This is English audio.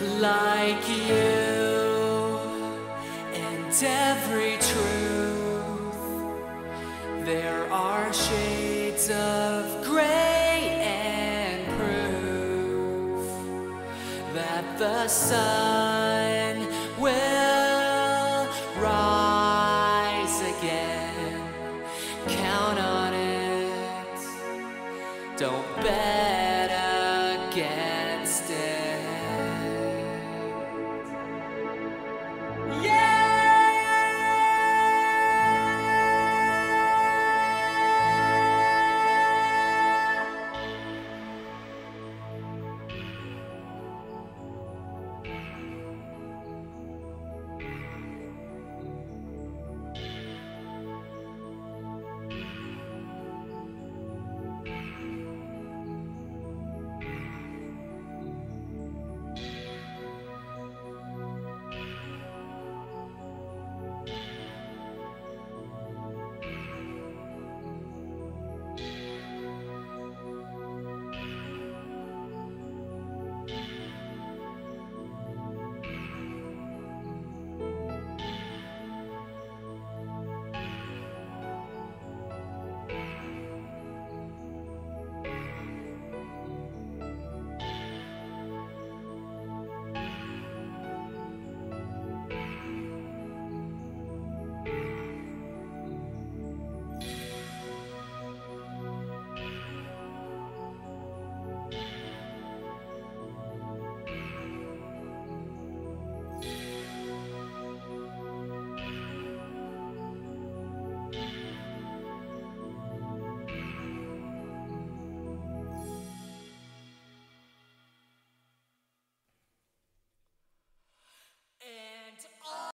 like you and every truth. There are shades of gray and proof that the sun will rise again. Count on it. Don't bet